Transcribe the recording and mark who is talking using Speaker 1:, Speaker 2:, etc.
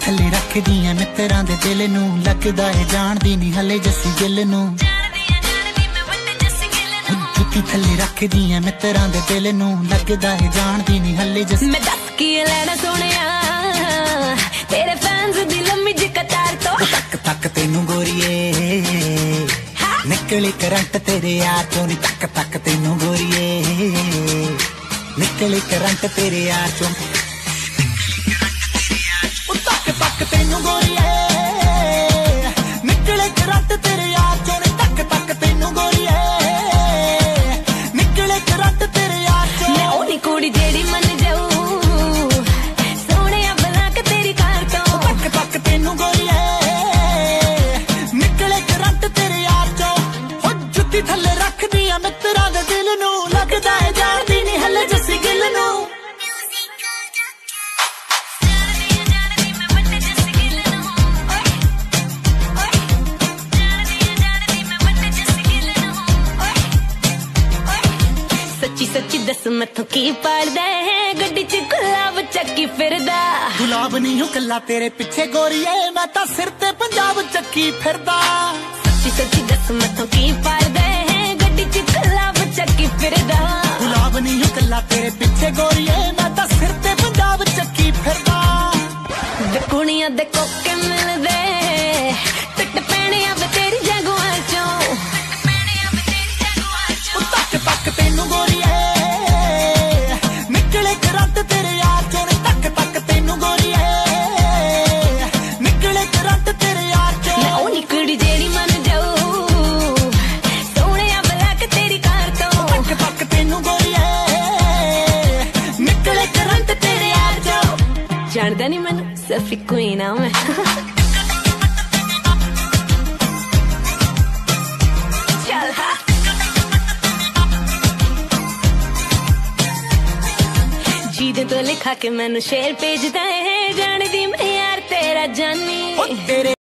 Speaker 1: ਥੱਲੇ ਰੱਖਦੀਆਂ ਮਿੱਤਰਾਂ ਦੇ ਦਿਲ ਨੂੰ। ਲੱਗਦਾ ਏ ਜਾਣਦੀ ਨਹੀਂ ਹਲੇ ਜੱਸੀ ਗਿੱਲ ਨੂੰ। ਜੁੱਤੀ ਥੱਲੇ ਰੱਖਦੀਆਂ ਮਿੱਤਰਾਂ ਦੇ ਦਿਲ ਨੂੰ। ਲੱਗਦਾ ਏ ਜਾਣਦੀ ਨਹੀਂ ਹਲੇ ਜੱਸੀ।
Speaker 2: ਮੈਂ ਦੱਸ ਕੀ ਲੈਣਾ ਸੋਹਣਿਆ? ਤੇਰੇ ਫੈਨਸ ਦੀ ਲੰਮੀ ਜਿਹੀ ਕਤਾਰ ਤੋਂ।
Speaker 1: ਤੱਕ ਤੱਕ ਤੈਨੂੰ ਗੋਰੀਏ। ਨਿਕਲੇ ਕਰੰਟ ਤੇਰੇ ਯਾਰ ਚੋਂ ਨੀ। ਤੱਕ ਤੱਕ ਤੈਨੂੰ ਗੋਰੀਏ। ਨਿਕਲੇ ਕਰੰਟ ਤੇਰੇ ਯਾਰ ਚੋਂ। ਤੈਨੂੰ ਗੋਰੀਏ। ਨਿਕਲੇ ਕਰੰਟ ਤੇਰੇ ਯਾਰ ਚੋਂ ਤੱਕ ਤੱਕ ਤੈਨੂੰ ਗੋਰੀਏ। ਨਿਕਲੇ ਕਰੰਟ ਤੇਰੇ ਯਾਰ ਚੋਂ
Speaker 2: ਮੈਂ ਕੁੜੀ ਜਿਹੜੀ ਮੰਨ ਜਾਊ। ਸੋਹਣਿਆ ਤੇਰੀ ਕਾਰ ਤੋਂ।
Speaker 1: ਤੱਕ ਤੱਕ ਤੈਨੂੰ ਗੋਰੀਏ। ਨਿਕਲੇ ਕਰੰਟ ਤੇਰੇ ਯਾਰ ਚੋਂ ਹੋ ਜੁੱਤੀ ਥੱਲੇ ਰੱਖਦੀ ਆ ਮਿੱਤਰਾਂ ਦੇ ਦਿਲ ਨੂੰ। ਲੱਗਦਾ ਹੈ ਜਾਣਦੀ
Speaker 2: ਸੱਚੀ ਦੱਸ ਮੈਥੋਂ ਕੀ ਪੜਦਾ ਹੈ? ਗੱਡੀ 'ਚ ਗੁਲਾਬ ਚੱਕੀ ਫਿਰਦਾ।
Speaker 1: ਗੁਲਾਬ ਨਹੀਂ ਹੂੰ ਕੱਲਾ ਤੇਰੇ ਪਿੱਛੇ ਗੋਰੀਏ ਮੈਂ ਤਾਂ ਸਿਰ ਤੇ ਪੰਜਾਬ ਚੱਕੀ ਫਿਰਦਾ।
Speaker 2: ਸੱਚੀ ਸੱਚੀ ਦੱਸ ਮੈਥੋਂ ਕੀ ਪੜਦਾ ਹੈ? ਗੱਡੀ 'ਚ ਗੁਲਾਬ ਚੱਕੀ ਫਿਰਦਾ।
Speaker 1: ਗੁਲਾਬ ਨਹੀਂ ਹੂੰ ਕੱਲਾ ਤੇਰੇ ਪਿੱਛੇ ਗੋਰੀਏ ਮੈਂ ਤਾਂ ਸਿਰ ਤੇ ਪੰਜਾਬ ਚੱਕੀ ਫਿਰਦਾ।
Speaker 2: ਵੇ ਕੁੜੀਆਂ ਦੇ ਕੋਕੇ ਮਿਲਦੇ ਟੱਟ ਪੈਣਿਆ ਵੇ ਜਾਣਦਾ ਨਹੀਂ ਮੈਨੂੰ ਸਿਰਫ ਇੱਕੋ ਹੀ ਨਾਮ ਹੈ ਚੱਲ ਹਾਂ ਜਿਹਦੇ ਤੋਂ ਲਿਖਾ ਕੇ ਮੈਨੂੰ ਸ਼ੇਰ ਭੇਜਦਾ ਹੈ ਜਾਣਦੀ ਮੈਂ ਯਾਰ ਤੇਰਾ ਜਾਨੀ
Speaker 1: ਉਹ ਤੇਰੇ